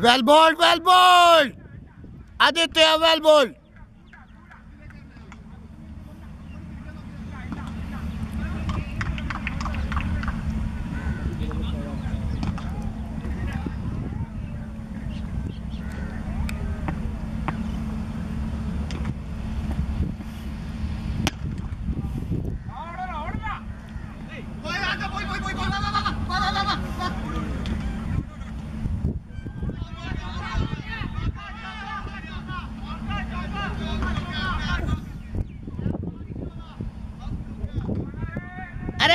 Well ball, well ball! Aditya!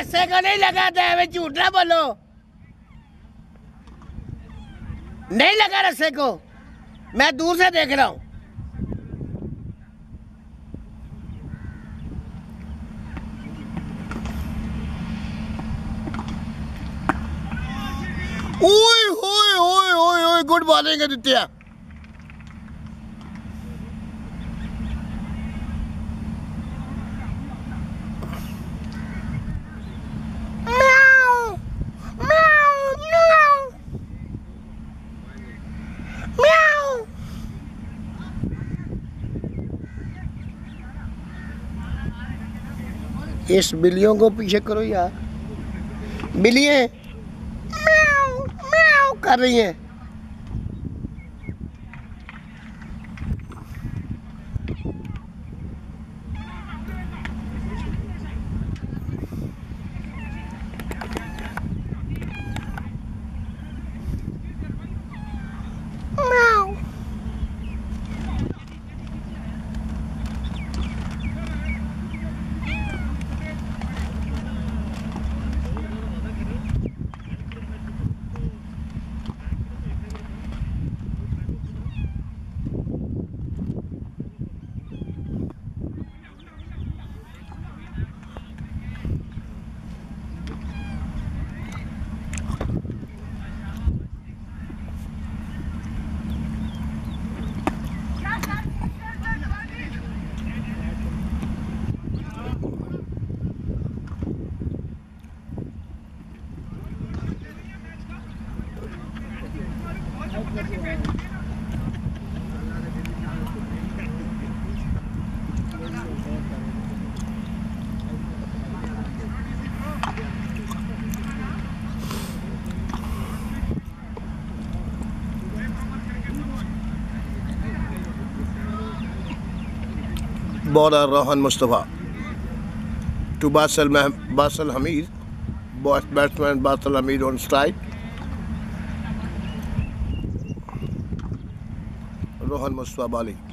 अरे से को नहीं लगाता है झूठ ना बोलो। नहीं लगा रस्से को। मैं दूर से देख रहा हूँ। Good morning, Aditya. इस बिल्लियों को पीछे करो यार। बिल्लियाँ कर रही हैं। Bowler Rohan Mustafa to Basil Basil Hameed batsman Basil Hameed on strike Rohan Mustafa bowling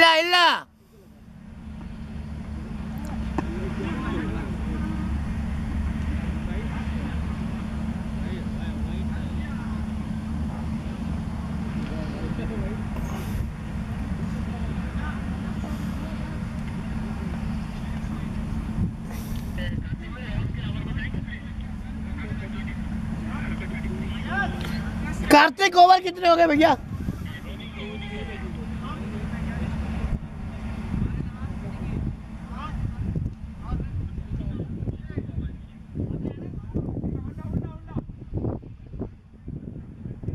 ಇಲ್ಲ ಇಲ್ಲ. कार्तिक ओवर कितने हो गए भैया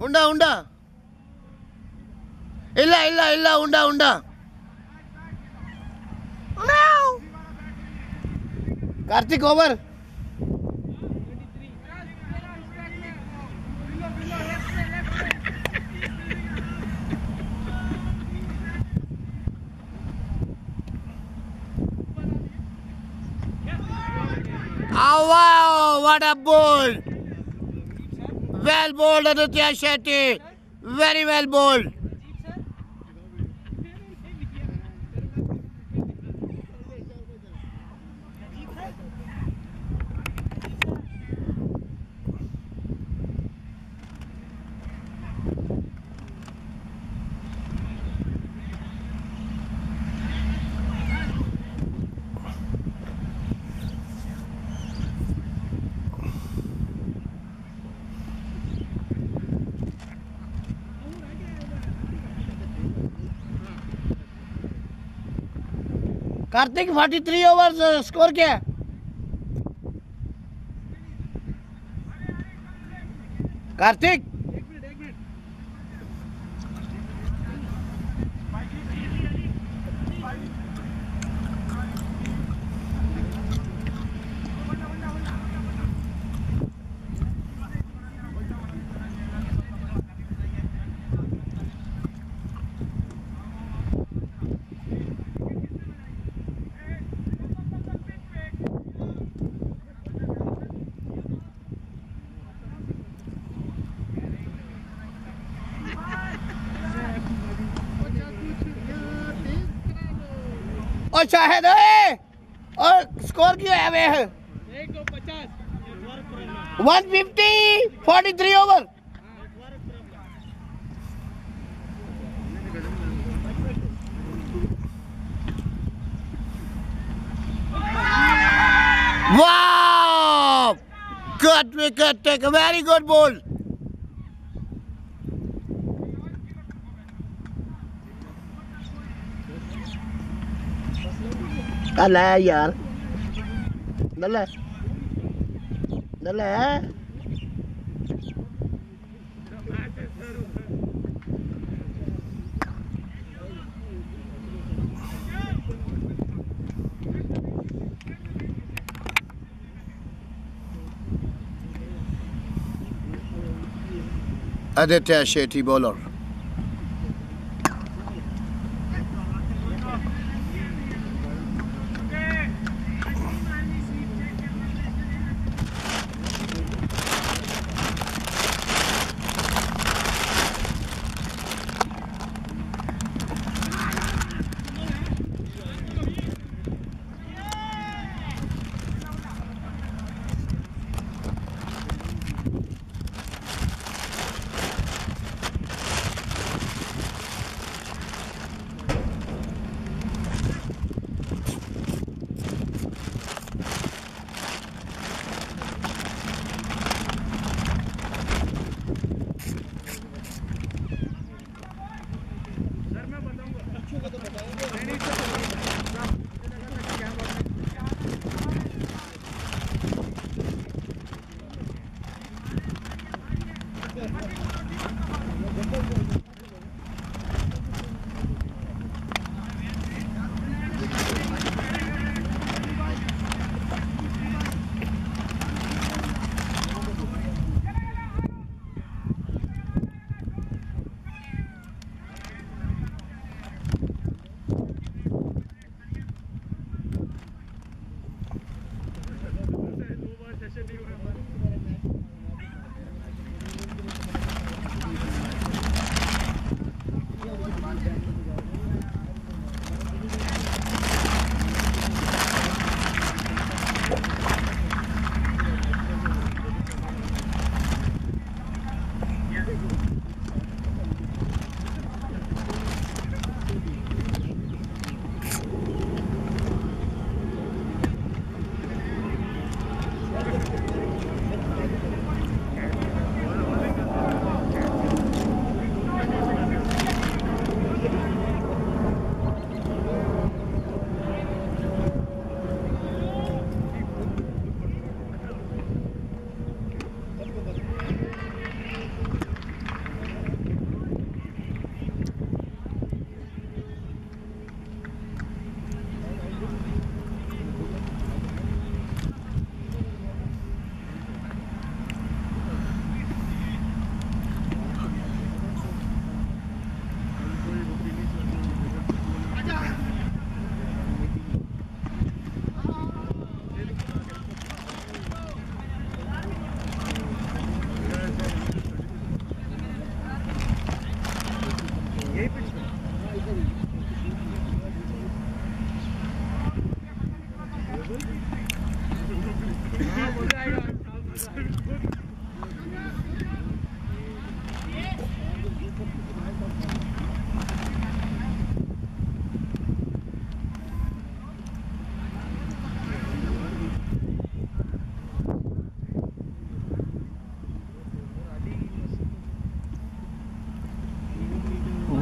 ಉಂಡ ಉಂಡ ಇಲ್ಲ ಇಲ್ಲ ಇಲ್ಲ ಉಂಡ ಉಂಡ ಕಾರ್ತಿಕ್ ಓವರ್ ಅವ what a bowled! Well bowled, Aditya Shetty. Very well bowled. Karthik 43 over score क्या है? कार्तिक! और चाहे दो और स्कोर क्यों है वे है one fifty forty three over वाह! Good wicket take very good ball Dale यार dale dale Aditya Shetty bowler.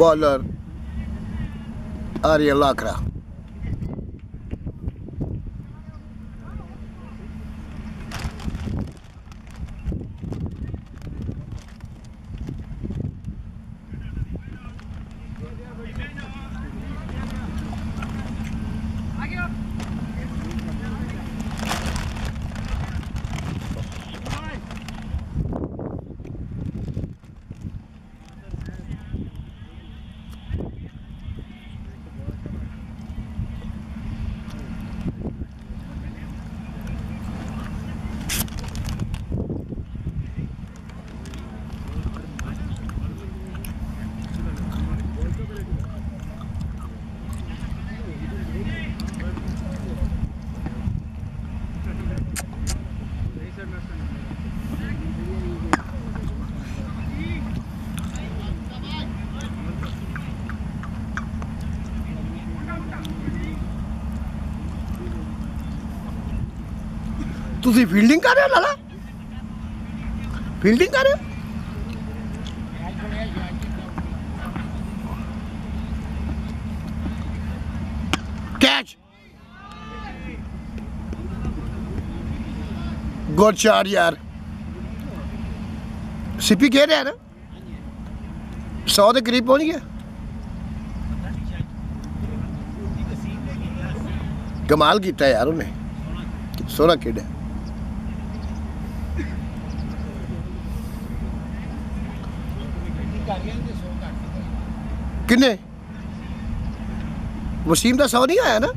bowler Arya Lakra. ਤੁਸੀਂ ਫੀਲਡਿੰਗ ਕਰ ਰਹੇ ਹੋ ਲਾਲਾ ਫੀਲਡਿੰਗ ਕਰ ਰਹੇ ਹੋ कैच गुड शॉट यार सिपी कह रहा है ना सौ के करीब पहुंच गया कमाल किया यार उन्हें सोहना खेड़ा किन्ने वसीम का सौ नहीं आया ना